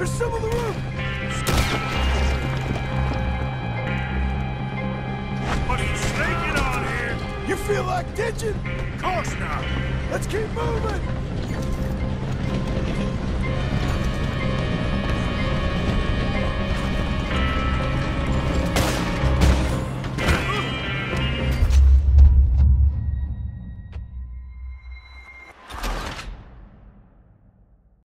There's some on the roof! Fucking snaking on here? You feel like ditching? Of course not. Let's keep moving!